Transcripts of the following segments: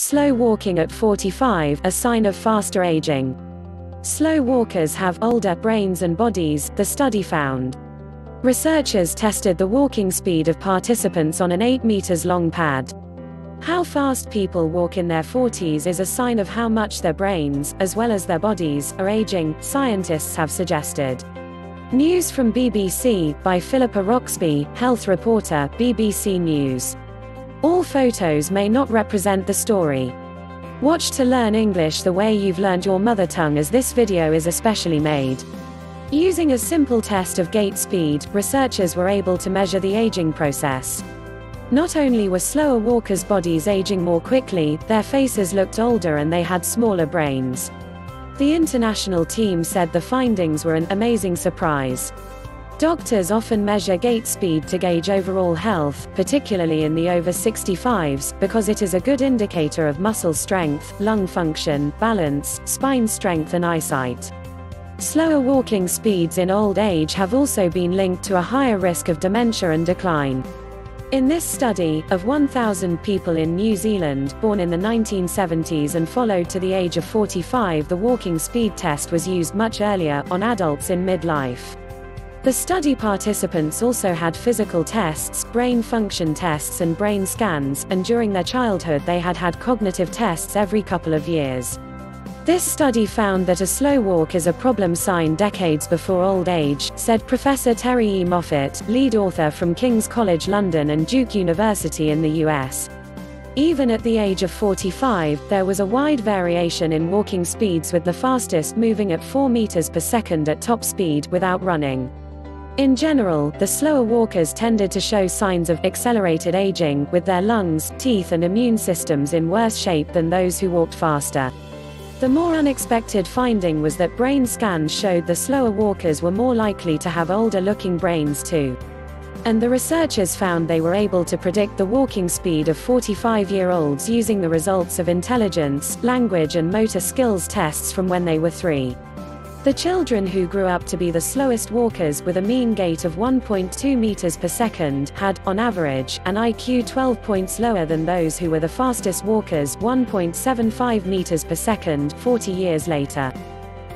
Slow walking at 45, a sign of faster aging. Slow walkers have older brains and bodies, the study found. Researchers tested the walking speed of participants on an 8 meters long pad. How fast people walk in their 40s is a sign of how much their brains, as well as their bodies, are aging, scientists have suggested. News from BBC, by Philippa Roxby, health reporter, BBC News. All photos may not represent the story. Watch to learn English the way you've learned your mother tongue as this video is especially made. Using a simple test of gait speed, researchers were able to measure the aging process. Not only were slower walkers' bodies aging more quickly, their faces looked older and they had smaller brains. The international team said the findings were an amazing surprise. Doctors often measure gait speed to gauge overall health, particularly in the over 65s, because it is a good indicator of muscle strength, lung function, balance, spine strength and eyesight. Slower walking speeds in old age have also been linked to a higher risk of dementia and decline. In this study, of 1,000 people in New Zealand, born in the 1970s and followed to the age of 45 the walking speed test was used much earlier, on adults in midlife. The study participants also had physical tests, brain function tests and brain scans, and during their childhood they had had cognitive tests every couple of years. This study found that a slow walk is a problem sign decades before old age, said Professor Terry E. Moffat, lead author from King's College London and Duke University in the US. Even at the age of 45, there was a wide variation in walking speeds with the fastest moving at 4 meters per second at top speed without running. In general, the slower walkers tended to show signs of accelerated aging, with their lungs, teeth and immune systems in worse shape than those who walked faster. The more unexpected finding was that brain scans showed the slower walkers were more likely to have older looking brains too. And the researchers found they were able to predict the walking speed of 45 year olds using the results of intelligence, language, and motor skills tests from when they were three. The children who grew up to be the slowest walkers with a mean gait of 1.2 meters per second had, on average, an IQ 12 points lower than those who were the fastest walkers 1.75 meters per second 40 years later.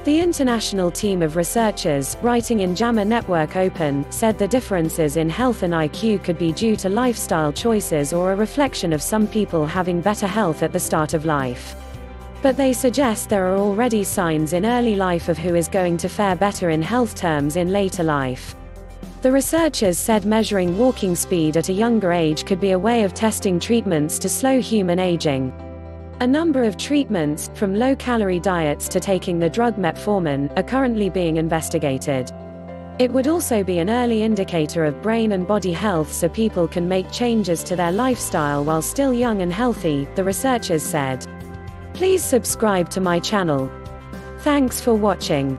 The international team of researchers, writing in JAMA Network Open, said the differences in health and IQ could be due to lifestyle choices or a reflection of some people having better health at the start of life. But they suggest there are already signs in early life of who is going to fare better in health terms in later life. The researchers said measuring walking speed at a younger age could be a way of testing treatments to slow human aging. A number of treatments, from low calorie diets to taking the drug metformin, are currently being investigated. It would also be an early indicator of brain and body health so people can make changes to their lifestyle while still young and healthy, the researchers said. Please subscribe to my channel. Thanks for watching.